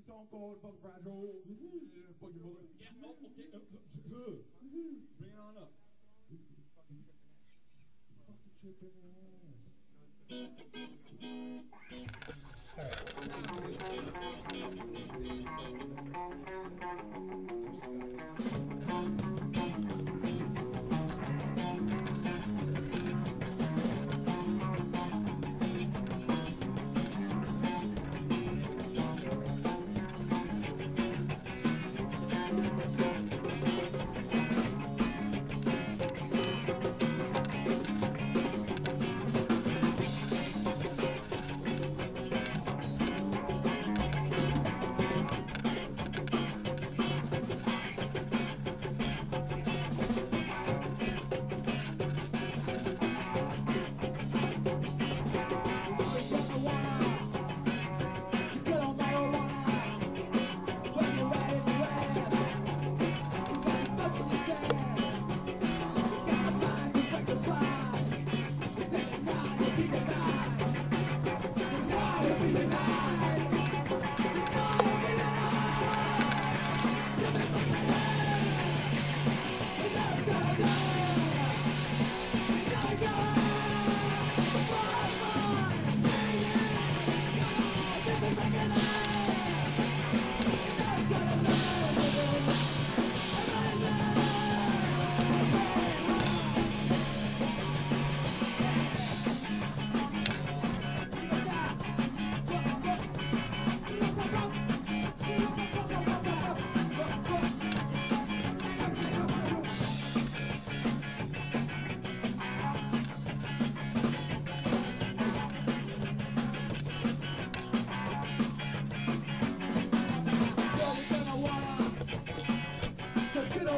It's a song called Fucking Fragile. Yeah, fuck your mother. Yeah, oh, okay. Uh, Bring it on up. Fucking tripping ass.